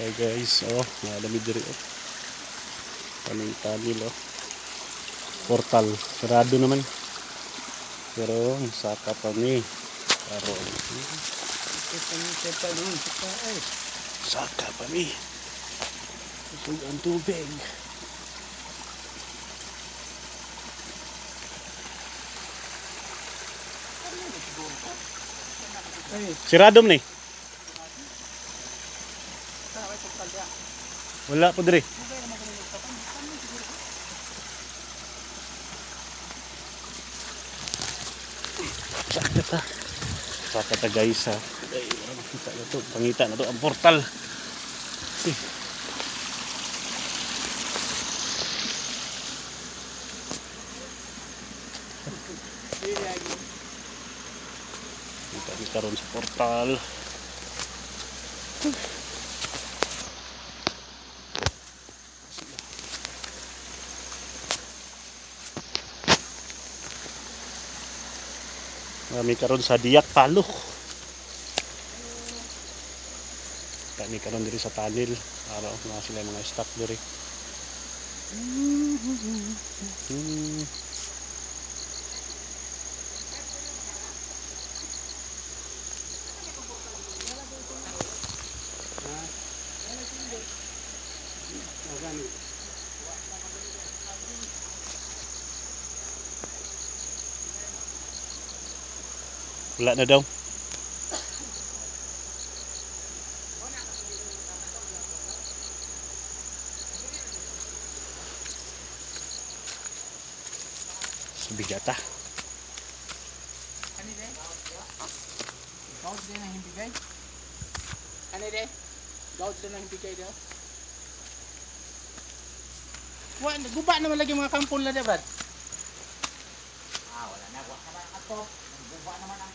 Hey guys, oh, nalamig diri oh. Kaning tanil oh. Portal, sarado naman. Pero saka pa ni. Karon. Saka pa ni. Usog ang tubig. Siradom ni. Wala po dire. Saka ta. Saka ta guys ha. Ay, makita na to. Pangita na to ang portal. Eh. Kita ni karon sa portal. Kami karon sa Diyak Palo. Kami karon diri sa Tanil. Araw na sila mga staff diri. Wala na daw. Subigata. Ano de? Gold din ang hibigay? Ano de? Gold din ang hibigay daw? Wa, guba naman lagi mga kampon la de, Brad. Ah, wala na. Wa naman atop. Guba naman ang